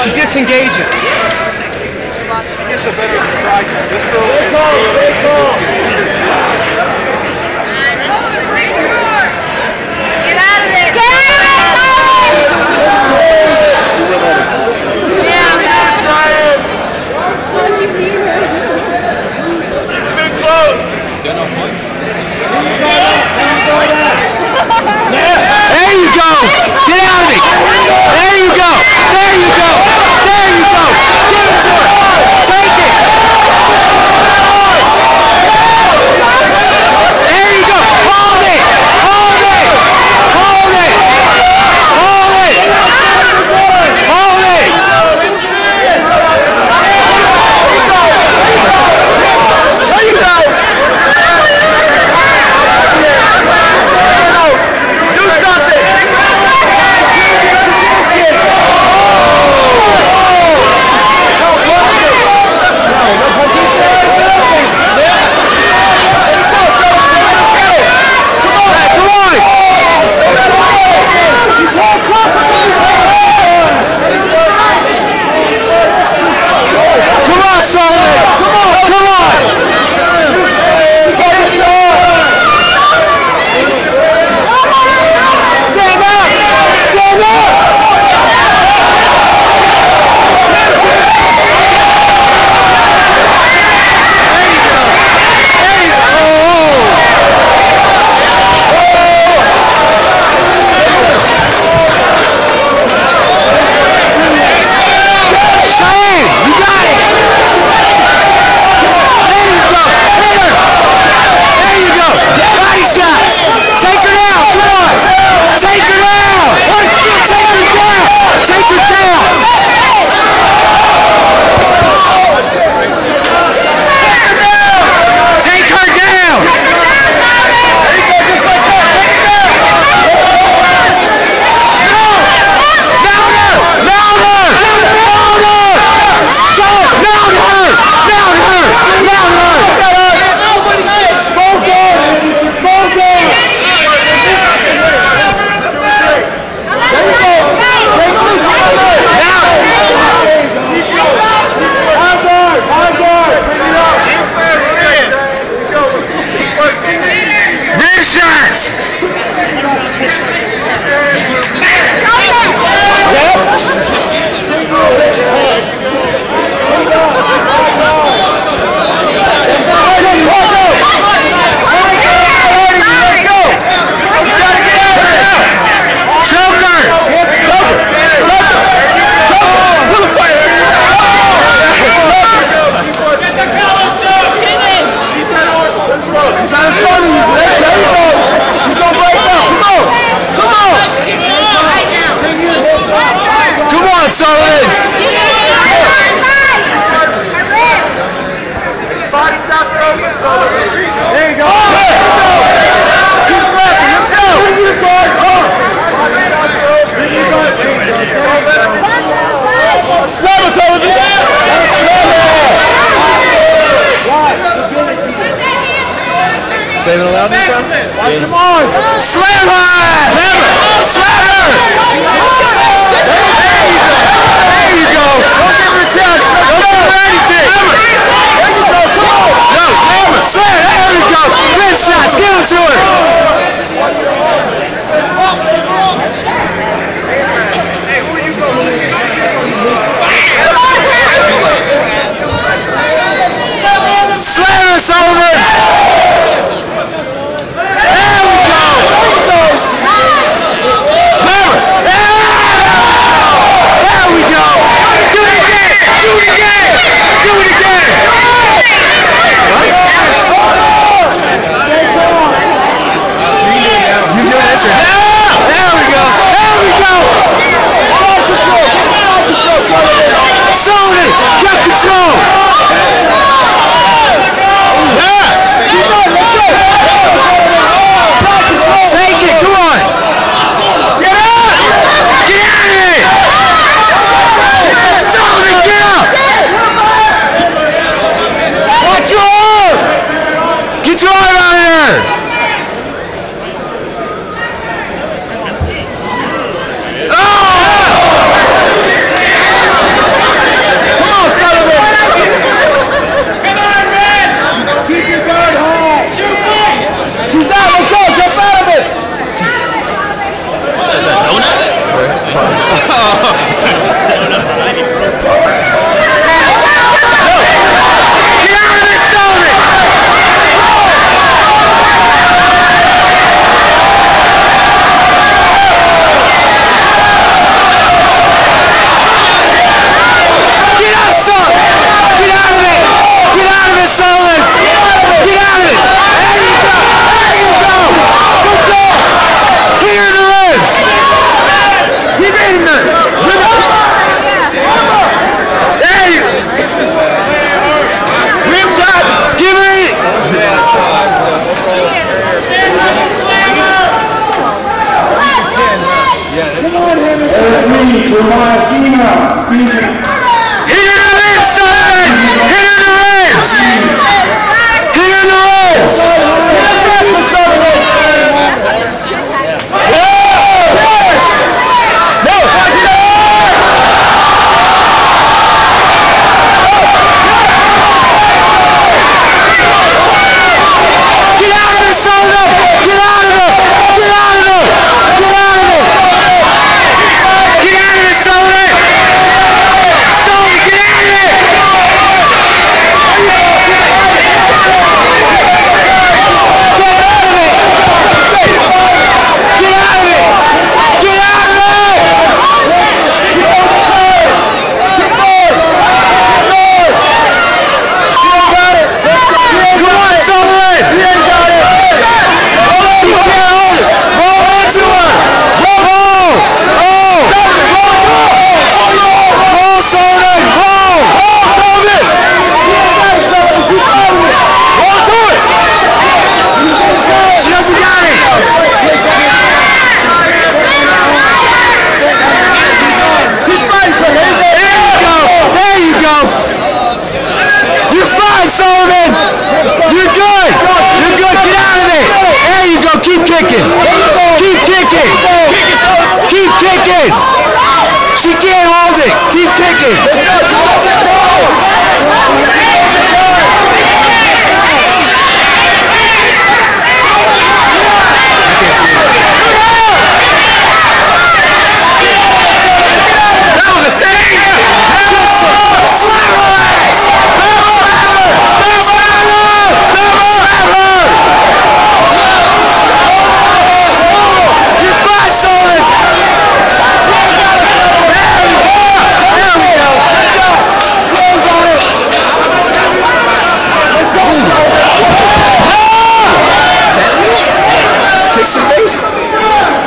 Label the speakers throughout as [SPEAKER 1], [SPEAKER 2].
[SPEAKER 1] She disengages.
[SPEAKER 2] She gets the better of the strike. This girl is
[SPEAKER 3] Get out of there!
[SPEAKER 4] There you go! Get out of it! There you go! There you go! Saving the loudness, son? Watch him on! Slam high! Slam high! Eric to my Cena, Stephen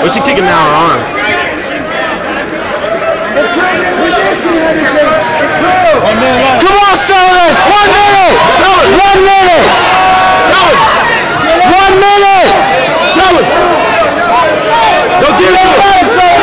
[SPEAKER 4] We she kicking
[SPEAKER 1] him out our arm.
[SPEAKER 4] Come on, Sullivan! One minute! Sullivan! One minute! Sullivan! One minute! Sullivan!
[SPEAKER 1] Go
[SPEAKER 4] get it!